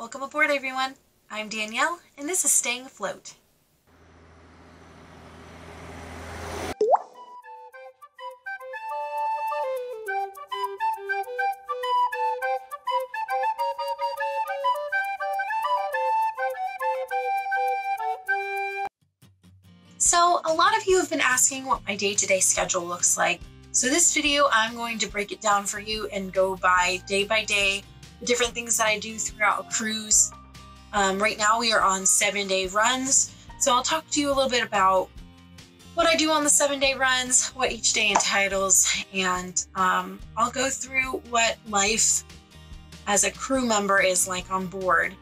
Welcome aboard, everyone. I'm Danielle, and this is Staying Afloat. So, a lot of you have been asking what my day to day schedule looks like. So, this video, I'm going to break it down for you and go by day by day different things that I do throughout a cruise. Um, right now, we are on seven day runs. So, I'll talk to you a little bit about what I do on the seven day runs, what each day entitles, and um, I'll go through what life as a crew member is like on board.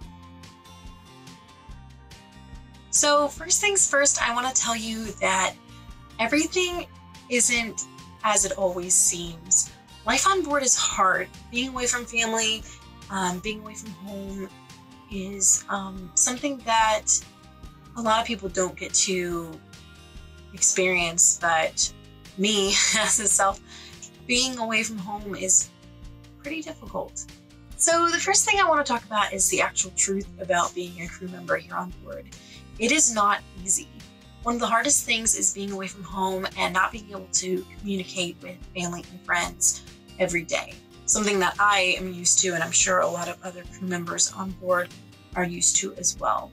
So, first things first, I want to tell you that everything isn't as it always seems. Life on board is hard. Being away from family, um, being away from home is um, something that a lot of people don't get to experience. But me, as a self, being away from home is pretty difficult. So, the first thing I want to talk about is the actual truth about being a crew member here on board. It is not easy. One of the hardest things is being away from home and not being able to communicate with family and friends every day. Something that I am used to, and I'm sure a lot of other crew members on board are used to as well.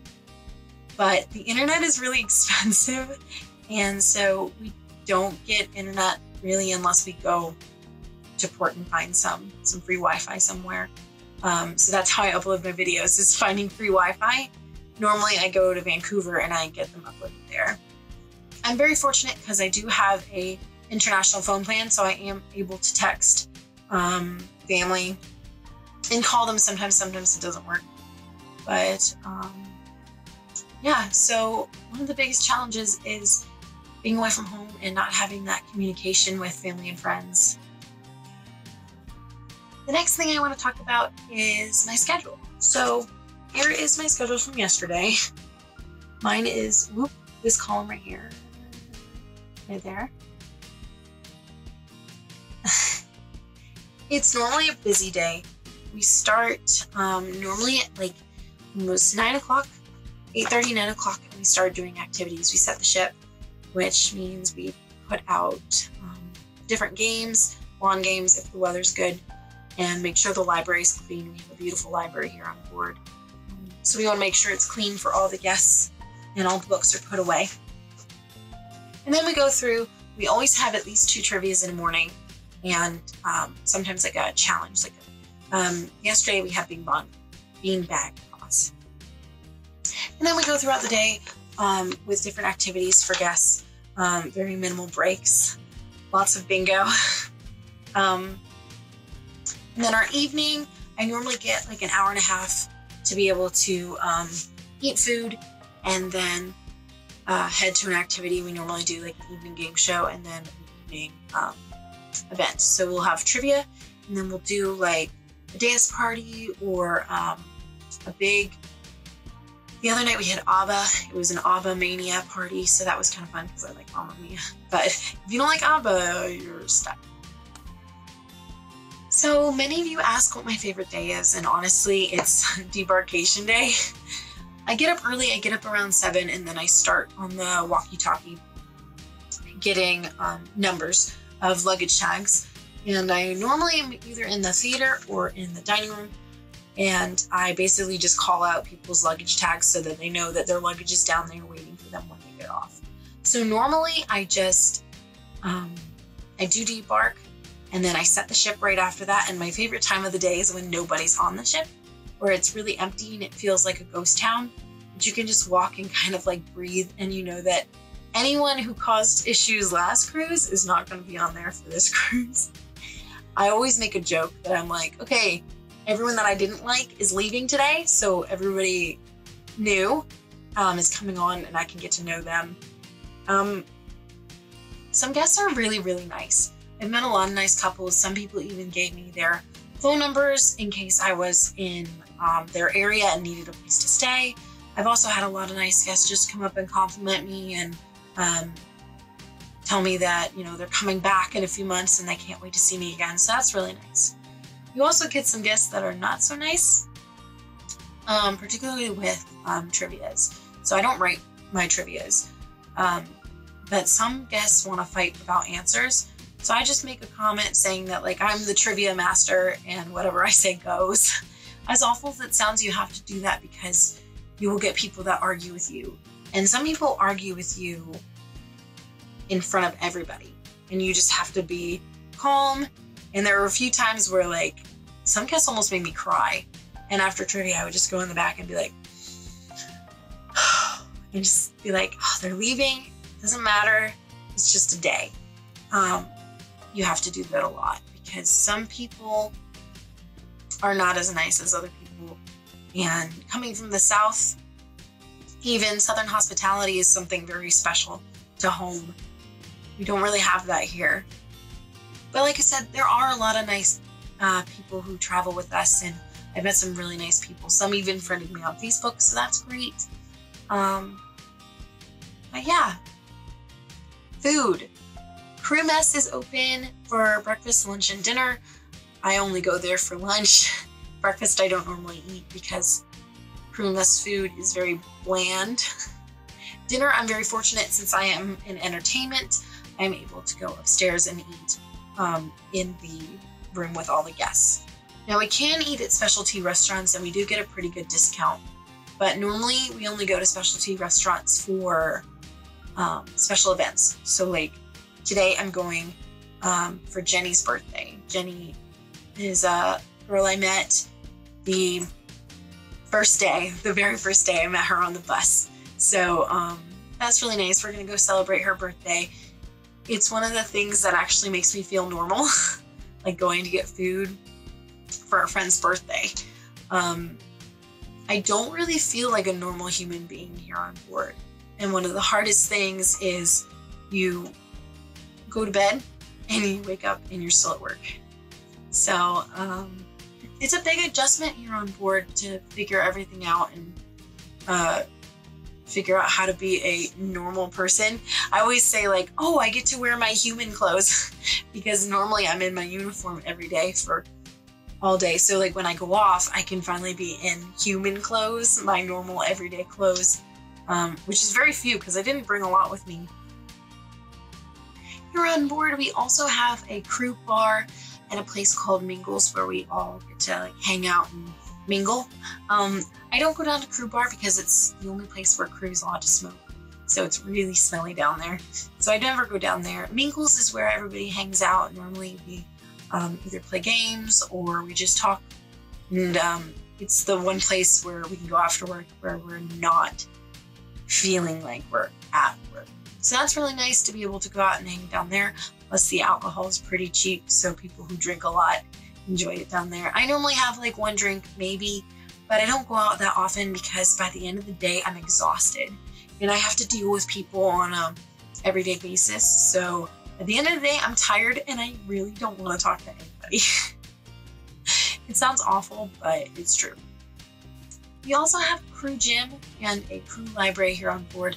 But the internet is really expensive, and so we don't get internet really unless we go to port and find some some free Wi-Fi somewhere. Um, so that's how I upload my videos is finding free Wi-Fi normally I go to Vancouver and I get them uploaded there. I'm very fortunate because I do have a international phone plan, so I am able to text um, family and call them sometimes. Sometimes it doesn't work, but um, yeah. So one of the biggest challenges is being away from home and not having that communication with family and friends. The next thing I want to talk about is my schedule. So here is my schedule from yesterday. Mine is whoop, this column right here. Right there. It's normally a busy day. We start um, normally at like almost 9 o'clock, 8.30, 9 o'clock, and we start doing activities. We set the ship, which means we put out um, different games, lawn games if the weather's good, and make sure the library is clean. We have a beautiful library here on board. So we want to make sure it's clean for all the guests and all the books are put away. And then we go through, we always have at least two trivias in the morning and um, sometimes like a challenge. Like um, yesterday we had bean bag, bean bag. And then we go throughout the day um, with different activities for guests, um, very minimal breaks, lots of bingo. Um, and then our evening, I normally get like an hour and a half to be able to um, eat food and then uh, head to an activity. We normally do like an evening game show and then an evening um, event. So we'll have trivia and then we'll do like a dance party or um, a big. The other night we had ABBA. It was an ABBA Mania party, so that was kind of fun because I like Mia. But if you don't like ABBA, you're stuck. So many of you ask what my favorite day is, and honestly, it's debarkation day. I get up early, I get up around 7, and then I start on the walkie talkie getting um, numbers of luggage tags. And I normally am either in the theater or in the dining room. And I basically just call out people's luggage tags so that they know that their luggage is down there waiting for them when they get off. So normally I just, um, I do debark and then I set the ship right after that. And my favorite time of the day is when nobody's on the ship, where it's really empty and it feels like a ghost town. But you can just walk and kind of like breathe, and you know that anyone who caused issues last cruise is not going to be on there for this cruise. I always make a joke that I'm like, okay, everyone that I didn't like is leaving today, so everybody new um, is coming on and I can get to know them. Um, some guests are really, really nice. I've met a lot of nice couples. Some people even gave me their phone numbers in case I was in um, their area and needed a place to stay. I've also had a lot of nice guests just come up and compliment me and um, tell me that you know they're coming back in a few months and they can't wait to see me again. So that's really nice. You also get some guests that are not so nice. um, particularly with um, trivias. So I don't write my trivias, um, but some guests want to fight about answers. So I just make a comment saying that like I'm the trivia master and whatever I say goes. As awful as it sounds, you have to do that because you will get people that argue with you. And some people argue with you in front of everybody. And you just have to be calm. And there were a few times where like some guests almost made me cry. And after trivia, I would just go in the back and be like, and just be like, oh, they're leaving. Doesn't matter. It's just a day. Um, you have to do that a lot because some people are not as nice as other people. And coming from the South, even Southern hospitality is something very special to home. We don't really have that here. But like I said, there are a lot of nice uh, people who travel with us, and I've met some really nice people. Some even friended me on Facebook, so that's great. Um, but yeah, food. Crew Mess is open for breakfast, lunch, and dinner. I only go there for lunch. Breakfast I don't normally eat because mess food is very bland. Dinner I'm very fortunate since I am in entertainment. I'm able to go upstairs and eat um, in the room with all the guests. Now we can eat at specialty restaurants and we do get a pretty good discount, but normally we only go to specialty restaurants for um, special events. So like today I'm going um, for Jenny's birthday. Jenny is a girl I met the first day, the very first day I met her on the bus. So um, that's really nice. We're going to go celebrate her birthday. It's one of the things that actually makes me feel normal, like going to get food for a friend's birthday. Um, I don't really feel like a normal human being here on board. And one of the hardest things is you go to bed and you wake up and you're still at work. So um, it's a big adjustment here on board to figure everything out and uh, figure out how to be a normal person. I always say like, oh, I get to wear my human clothes because normally I'm in my uniform every day for all day. So like when I go off, I can finally be in human clothes, my normal everyday clothes, um, which is very few because I didn't bring a lot with me here on board, we also have a crew bar and a place called Mingles where we all get to hang out and mingle. Um, I don't go down to crew bar because it's the only place where crew is allowed to smoke. So it's really smelly down there. So I never go down there. Mingles is where everybody hangs out. Normally we um, either play games or we just talk. And um, it's the one place where we can go after work where we're not feeling like we're at work. So that's really nice to be able to go out and hang down there. Plus, the alcohol is pretty cheap, so people who drink a lot enjoy it down there. I normally have like one drink, maybe, but I don't go out that often because by the end of the day, I'm exhausted and I have to deal with people on a everyday basis. So at the end of the day, I'm tired and I really don't want to talk to anybody. it sounds awful, but it's true. We also have crew gym and a crew library here on board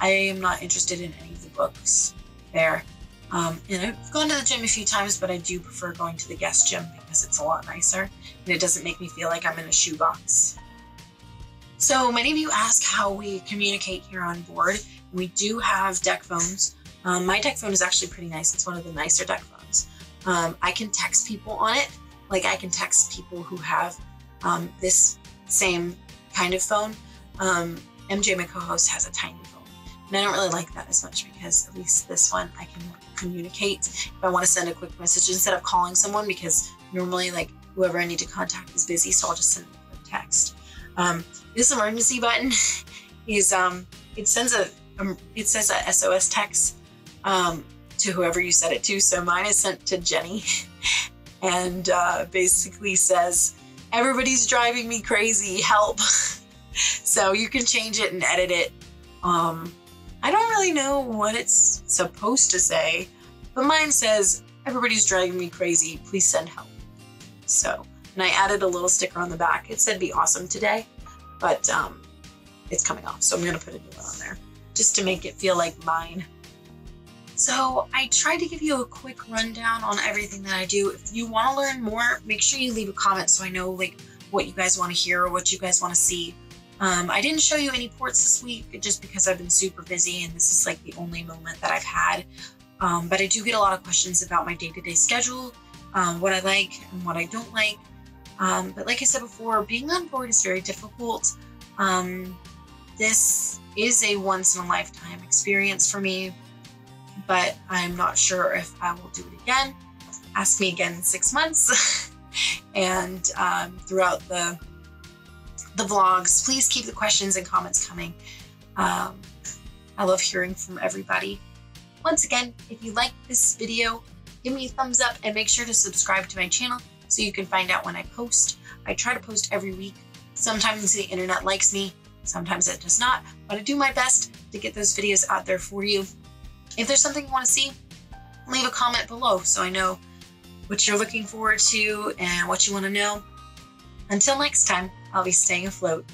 I am not interested in any of the books there. Um, and I've gone to the gym a few times, but I do prefer going to the guest gym because it's a lot nicer and it doesn't make me feel like I'm in a shoebox. So many of you ask how we communicate here on board. We do have deck phones. Um, my deck phone is actually pretty nice. It's one of the nicer deck phones. Um, I can text people on it. Like I can text people who have um, this same kind of phone. Um, MJ, my co-host, has a tiny phone. And I don't really like that as much because at least this one I can communicate if I want to send a quick message instead of calling someone because normally like whoever I need to contact is busy, so I'll just send a quick text. Um, this emergency button is um, it sends a um, it says a SOS text um, to whoever you set it to. So mine is sent to Jenny, and uh, basically says everybody's driving me crazy, help. so you can change it and edit it. Um, I don't really know what it's supposed to say, but mine says, Everybody's driving me crazy. Please send help. So, and I added a little sticker on the back. It said, Be awesome today, but um, it's coming off. So I'm going to put a new one on there just to make it feel like mine. So I tried to give you a quick rundown on everything that I do. If you want to learn more, make sure you leave a comment so I know like what you guys want to hear or what you guys want to see. Um, I didn't show you any ports this week just because I've been super busy and this is like the only moment that I've had. Um, but I do get a lot of questions about my day to day schedule, um, what I like and what I don't like. Um, but like I said before, being on board is very difficult. Um, this is a once in a lifetime experience for me, but I'm not sure if I will do it again. Ask me again in six months. and um, throughout the the vlogs, please keep the questions and comments coming. Um, I love hearing from everybody. Once again, if you like this video, give me a thumbs up and make sure to subscribe to my channel so you can find out when I post. I try to post every week. Sometimes the internet likes me, sometimes it does not, but I do my best to get those videos out there for you. If there's something you want to see, leave a comment below so I know what you're looking forward to and what you want to know. Until next time, I'll be staying afloat.